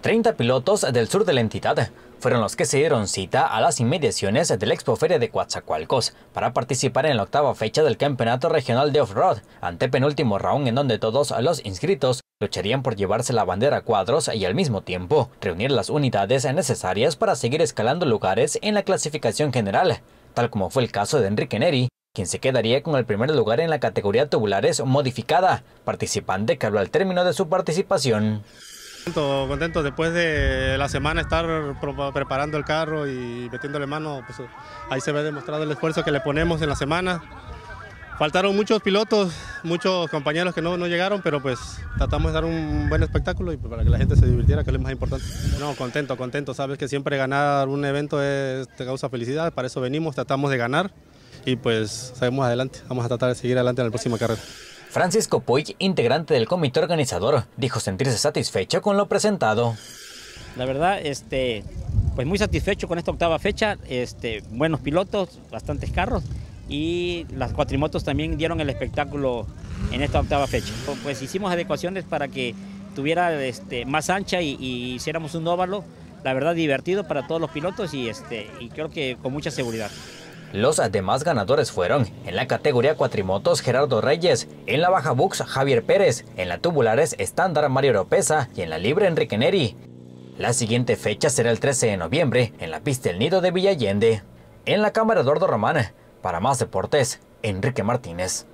30 pilotos del sur de la entidad fueron los que se dieron cita a las inmediaciones del Expo Feria de Coatzacoalcos para participar en la octava fecha del Campeonato Regional de Off-Road, ante penúltimo round en donde todos los inscritos lucharían por llevarse la bandera a cuadros y al mismo tiempo reunir las unidades necesarias para seguir escalando lugares en la clasificación general, tal como fue el caso de Enrique Neri, quien se quedaría con el primer lugar en la categoría tubulares modificada, participante que habló al término de su participación. Contento, contento después de la semana estar preparando el carro y metiéndole mano, pues ahí se ve demostrado el esfuerzo que le ponemos en la semana. Faltaron muchos pilotos, muchos compañeros que no, no llegaron, pero pues tratamos de dar un buen espectáculo y para que la gente se divirtiera, que es lo más importante. No, contento, contento. Sabes que siempre ganar un evento es, te causa felicidad, para eso venimos, tratamos de ganar y pues seguimos adelante. Vamos a tratar de seguir adelante en la próxima carrera. Francisco Puig, integrante del comité organizador, dijo sentirse satisfecho con lo presentado. La verdad, este, pues muy satisfecho con esta octava fecha, este, buenos pilotos, bastantes carros y las cuatrimotos también dieron el espectáculo en esta octava fecha. Pues hicimos adecuaciones para que tuviera este, más ancha y, y hiciéramos un óvalo, la verdad divertido para todos los pilotos y, este, y creo que con mucha seguridad. Los demás ganadores fueron en la categoría cuatrimotos Gerardo Reyes, en la baja bux Javier Pérez, en la tubulares estándar Mario Oropesa y en la libre Enrique Neri. La siguiente fecha será el 13 de noviembre en la pista El Nido de Villallende. En la cámara Eduardo Román, para más deportes, Enrique Martínez.